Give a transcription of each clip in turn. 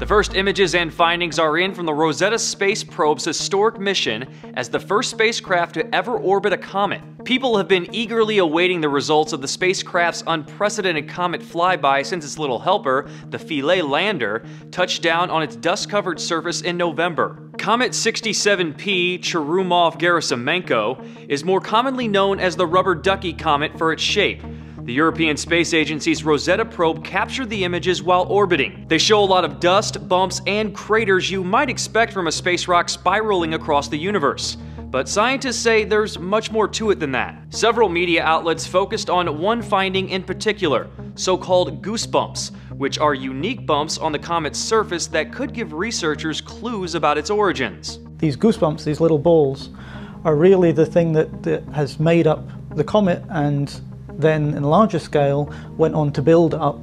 The first images and findings are in from the Rosetta Space Probe's historic mission as the first spacecraft to ever orbit a comet. People have been eagerly awaiting the results of the spacecraft's unprecedented comet flyby since its little helper, the Philae lander, touched down on its dust-covered surface in November. Comet 67P Churyumov-Gerasimenko is more commonly known as the rubber ducky comet for its shape. The European Space Agency's Rosetta probe captured the images while orbiting. They show a lot of dust, bumps, and craters you might expect from a space rock spiraling across the universe. But scientists say there's much more to it than that. Several media outlets focused on one finding in particular, so-called goosebumps, which are unique bumps on the comet's surface that could give researchers clues about its origins. These goosebumps, these little balls, are really the thing that, that has made up the comet and then in a larger scale went on to build up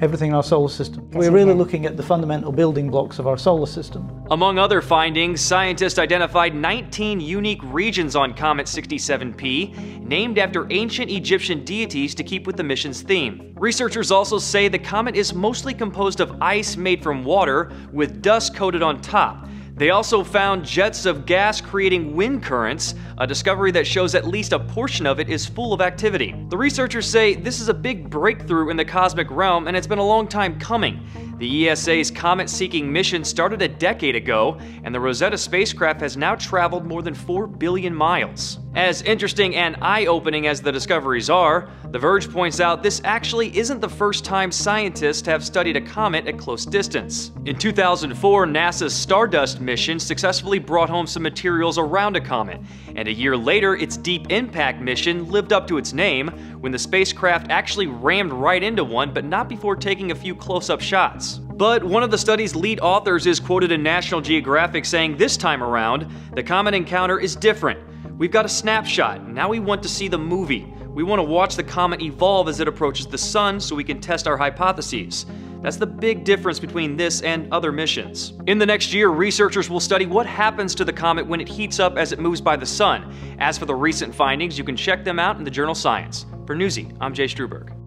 everything in our solar system. We're really looking at the fundamental building blocks of our solar system. Among other findings, scientists identified 19 unique regions on Comet 67P, named after ancient Egyptian deities to keep with the mission's theme. Researchers also say the comet is mostly composed of ice made from water, with dust coated on top, they also found jets of gas creating wind currents, a discovery that shows at least a portion of it is full of activity. The researchers say this is a big breakthrough in the cosmic realm and it's been a long time coming. The ESA's comet-seeking mission started a decade ago, and the Rosetta spacecraft has now traveled more than 4 billion miles. As interesting and eye-opening as the discoveries are, The Verge points out this actually isn't the first time scientists have studied a comet at close distance. In 2004, NASA's Stardust mission successfully brought home some materials around a comet, and a year later, its Deep Impact mission lived up to its name when the spacecraft actually rammed right into one, but not before taking a few close-up shots. But one of the study's lead authors is quoted in National Geographic saying this time around, the comet encounter is different. We've got a snapshot, now we want to see the movie. We want to watch the comet evolve as it approaches the sun so we can test our hypotheses. That's the big difference between this and other missions. In the next year, researchers will study what happens to the comet when it heats up as it moves by the sun. As for the recent findings, you can check them out in the journal Science. For Newsy, I'm Jay Strubberg.